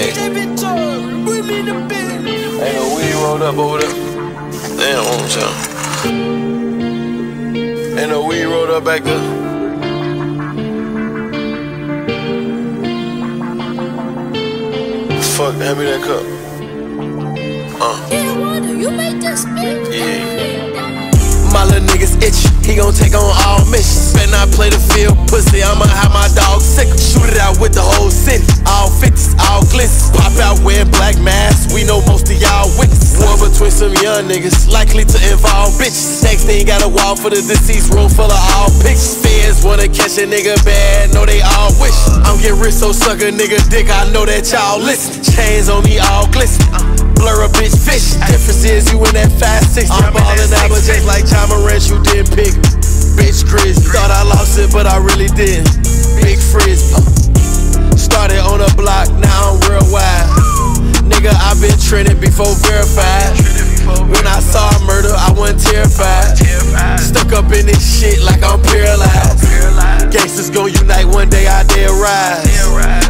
Hey. Ain't no weed rolled up over there. Damn, on y'all. Ain't no weed rolled up back there. Fuck, hand me that cup. Uh. You made this bitch. Yeah. My little niggas itch, he gon' take on all missions. Glitz. Pop out wearing black masks, we know most of y'all witness. War between some young niggas, likely to involve bitches. Next thing got a wall for the deceased, room full of all pictures. Feds wanna catch a nigga bad, know they all wish. I'm get rich, so suck a nigga dick, I know that y'all listen. Chains on me all glisten blur a bitch fish. Difference is you in that fast six. I'm ballin' out, but just like Ja Morant, you didn't pick. Bitch Chris, thought I lost it, but I really did. Big frizz. In this shit like I'm paralyzed. Gangsters gon' unite one day, I dare rise.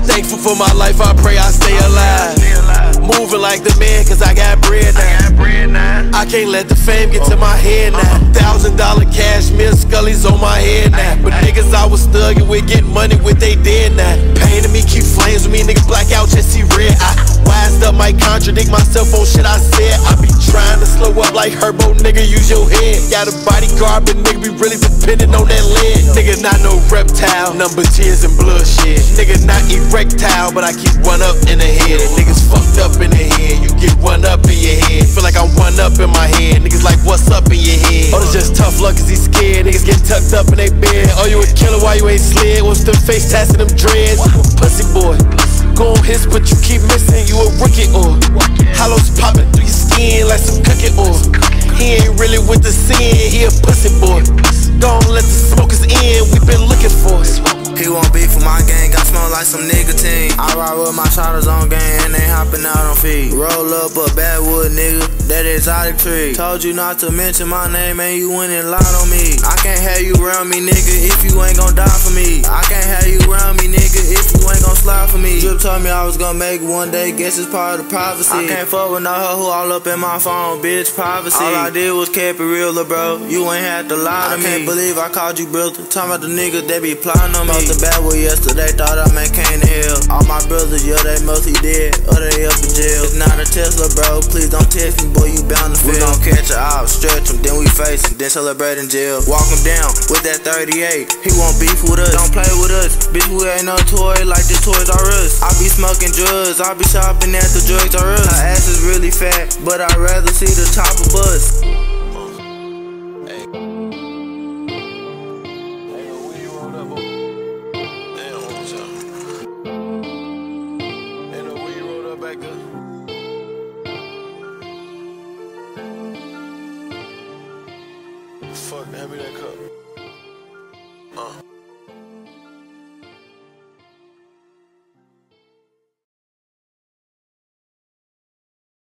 Thankful for my life, I pray I stay alive. Moving like the man, cause I got bread now. I can't let the fame get to my head now. Thousand dollar cash, meal scullies on my head now. But niggas I was thugging with, getting money with they dead now. Pain to me, keep flames with me, nigga black out, just see red. Wised up, might contradict myself on shit I said. I be trying to slow up like Herbo, nigga, use your head. Got a bodyguard, but nigga be really dependent on that lead. Nigga, not no reptile, number tears and bloodshed. Nigga, not erectile, but I keep one up in the head. Niggas fucked up in the head, you get one up in your head. Feel like I'm one up in my head. Niggas like, what's up in your head? Oh, it's just tough luck cause he scared. Niggas get tucked up in they bed. Oh, you a killer while you ain't slid. What's the face tats them dreads? Pussy boy. Go on hits, but you keep missing. You a rookie or hollows popping through your skin like some cooking oil. Uh. He ain't really with the sin, he a pussy boy. Don't let the smokers in, we been looking for it. He won't be for my gang, got smell like some nicotine. I ride with my shotters on gang and they hopping out on feet. Roll up a Backwood nigga, that exotic tree. Told you not to mention my name and you went and lied on me. I can't have you around me, nigga, if you ain't gon' die for me. Told me I was gonna make it one day, guess it's part of the privacy. I can't fuck with no hoe who all up in my phone, bitch, privacy. All I did was keep it real, bro. You ain't had to lie to I me. I can't believe I called you brother. Talking about the niggas that be plotting on me Most the bad boy yesterday, thought I made Kane Hill. All my brothers, yeah, they mostly dead, or they up in jail. It's not a Tesla, bro, please don't test me, boy, you bound to fail. We gon' catch a op, stretch him, then we face him, then celebrate in jail. Walk him down with that 38, he won't beef with us, don't play with us. Bitch, we ain't no toy like this Toys R Us. I be smoking drugs, I be shopping at the drugs R Us. Her ass is really fat, but I'd rather see the top of us. fuck, hand me that cup.